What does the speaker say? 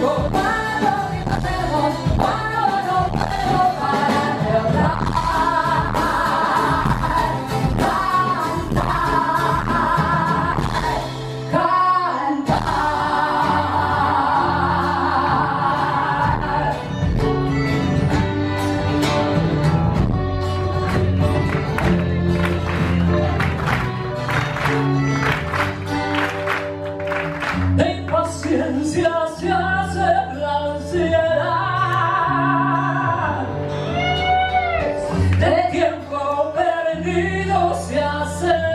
Bye. perdido se hace.